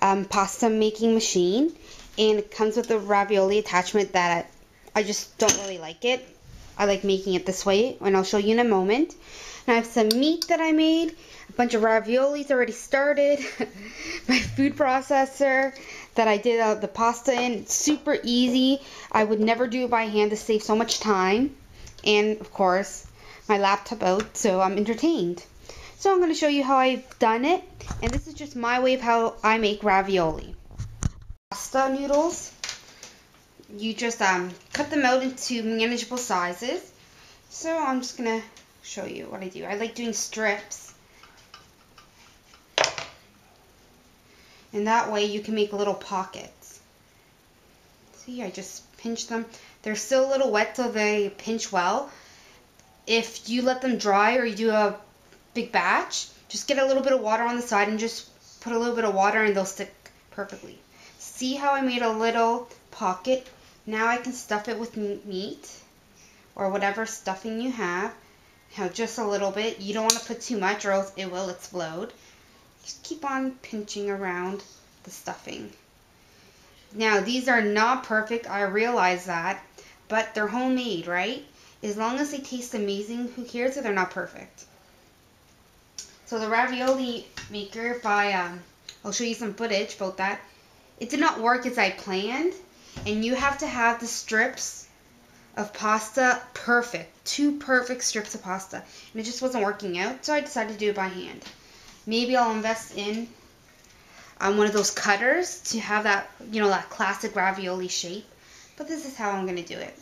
um, pasta making machine, and it comes with a ravioli attachment that I just don't really like it. I like making it this way, and I'll show you in a moment. And I have some meat that I made, a bunch of raviolis already started, my food processor that I did uh, the pasta in. It's super easy. I would never do it by hand to save so much time. And, of course, my laptop out, so I'm entertained. So I'm going to show you how I've done it, and this is just my way of how I make ravioli. Pasta noodles, you just um, cut them out into manageable sizes. So I'm just going to show you what I do. I like doing strips. And that way you can make little pockets. See, I just pinch them. They're still a little wet so they pinch well. If you let them dry or you do a big batch, just get a little bit of water on the side and just put a little bit of water and they'll stick perfectly. See how I made a little pocket? Now I can stuff it with meat or whatever stuffing you have. Now just a little bit. You don't want to put too much or else it will explode. Just keep on pinching around the stuffing. Now these are not perfect. I realize that. But they're homemade, right? As long as they taste amazing, who cares if they're not perfect? So the ravioli maker by, um, I'll show you some footage about that. It did not work as I planned. And you have to have the strips of pasta perfect. Two perfect strips of pasta. And it just wasn't working out. So I decided to do it by hand. Maybe I'll invest in um, one of those cutters to have that, you know, that classic ravioli shape. But this is how I'm going to do it.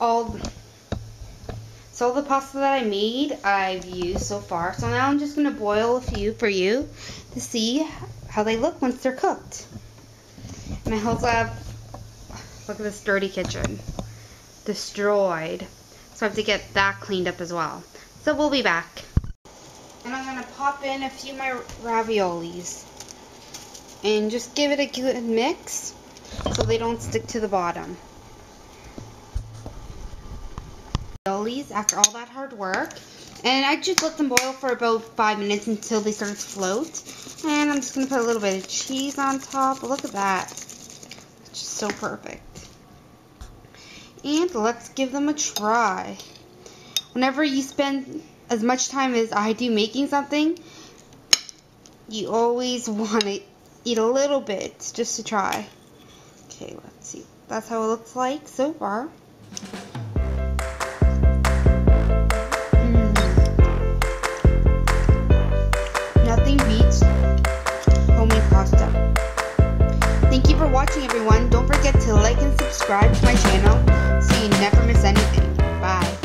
All so all the pasta that I made I've used so far. So now I'm just going to boil a few for you to see how they look once they're cooked. And I also have, look at this dirty kitchen, destroyed. So I have to get that cleaned up as well. So we'll be back. And I'm going to pop in a few of my raviolis. And just give it a good mix so they don't stick to the bottom. After all that hard work. And I just let them boil for about five minutes until they start to float. And I'm just going to put a little bit of cheese on top. Look at that. It's just so perfect. And let's give them a try. Whenever you spend as much time as I do making something, you always want to eat a little bit just to try. Okay, let's see. That's how it looks like so far. watching, everyone. Don't forget to like and subscribe to my channel so you never miss anything. Bye.